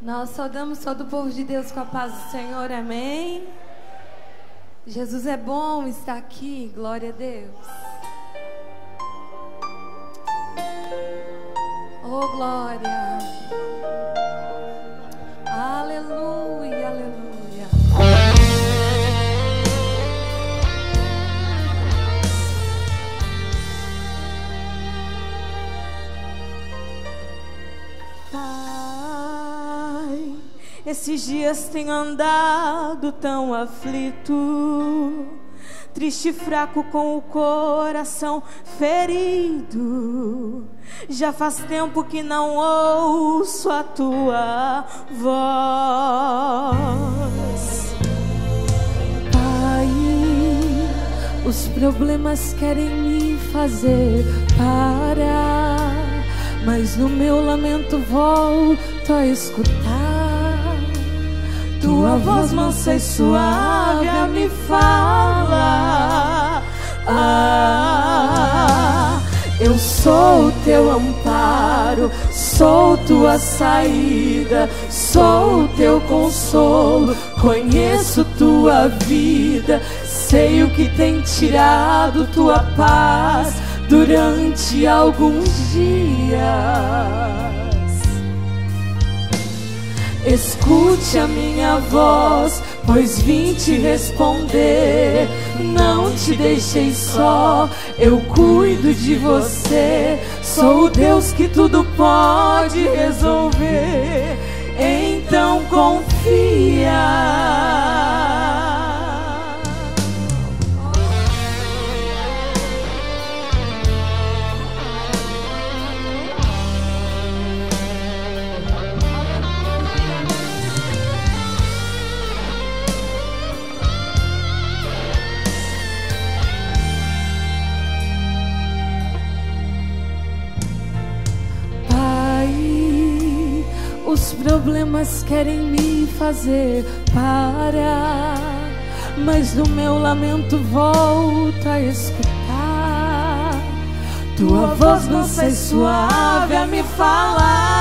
Nós saudamos todo o povo de Deus com a paz do Senhor, amém. Jesus é bom estar aqui, glória a Deus. Esses dias tenho andado tão aflito, triste e fraco com o coração ferido. Já faz tempo que não ouço a tua voz. Pai, os problemas querem me fazer parar, mas no meu lamento volto a escutar tua voz mansa e suave me falar. Ah, eu sou teu amparo, sou tua saída, sou teu consolo, conheço tua vida, sei o que tem tirado tua paz durante alguns dias. Escute a minha voz, pois vim te responder. Não te deixei só, eu cuido de você. Sou o Deus que tudo pode resolver. Então confia. Os problemas querem me fazer parar, mas no meu lamento volta a escutar tua voz mansa e suave a me falar.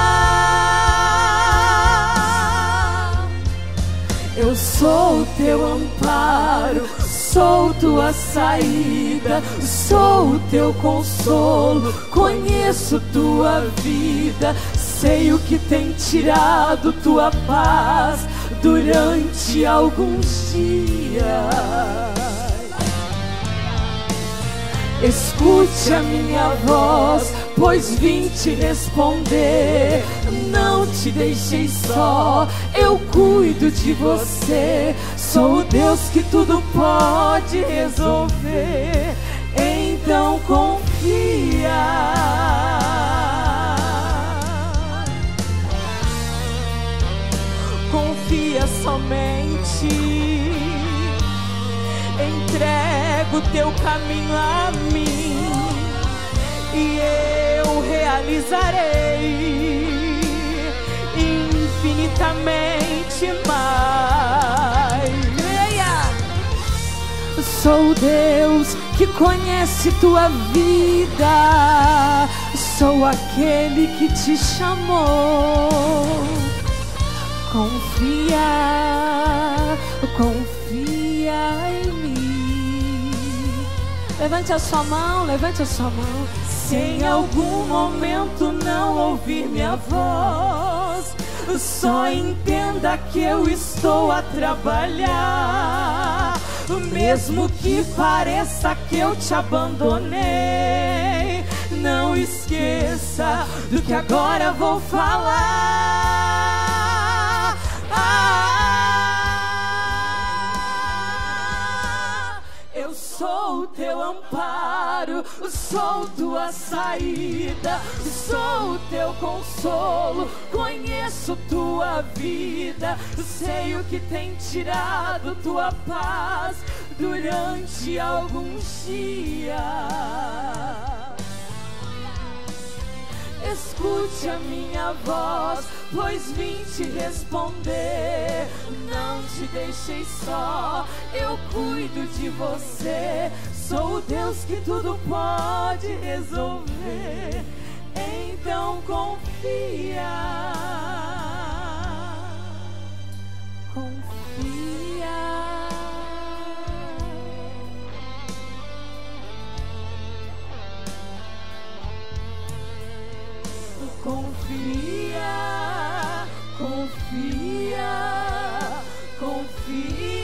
Eu sou teu amparo, sou tua saída, sou teu consolo, conheço tua vida, sei o que tem tirado tua paz durante alguns dias. Escute a minha voz, pois vim te responder. Não te deixei só, eu cuido de você. Sou o Deus que tudo pode resolver. Então confia. Somente. Entrega o teu caminho a mim e eu realizarei infinitamente mais. Sou Deus que conhece tua vida. Sou aquele que te chamou. Confia, confia em mim. Levante a sua mão, levante a sua mão. Se em algum momento não ouvir minha voz, só entenda que eu estou a trabalhar. Mesmo que pareça que eu te abandonei, não esqueça do que agora vou falar. Sou tua saída, sou o teu consolo, conheço tua vida, sei o que tem tirado tua paz durante alguns dias. Escute a minha voz, pois vim te responder. Não te deixei só, eu cuido de você. Sou o Deus que tudo pode resolver. Então confia. Confia. Confia, confia, confia.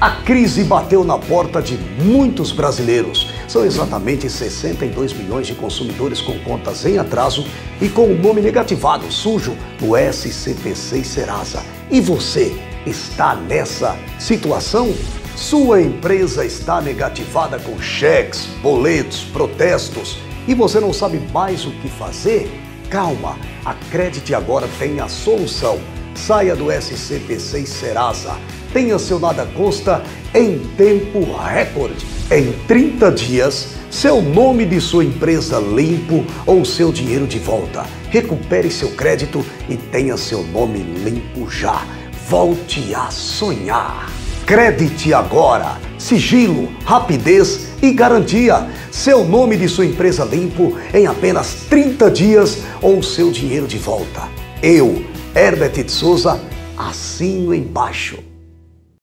A crise bateu na porta de muitos brasileiros. São exatamente 62 milhões de consumidores com contas em atraso e com o nome negativado sujo no SCPC e Serasa. E você está nessa situação? Sua empresa está negativada com cheques, boletos, protestos e você não sabe mais o que fazer? Calma, a Credit agora tem a solução. Saia do SCPC e Serasa tenha seu nada consta em tempo recorde. Em 30 dias, seu nome de sua empresa limpo ou seu dinheiro de volta. Recupere seu crédito e tenha seu nome limpo já. Volte a sonhar. Crédito agora. Sigilo, rapidez e garantia. Seu nome de sua empresa limpo em apenas 30 dias ou seu dinheiro de volta. Eu, Herbert de Souza, assino embaixo.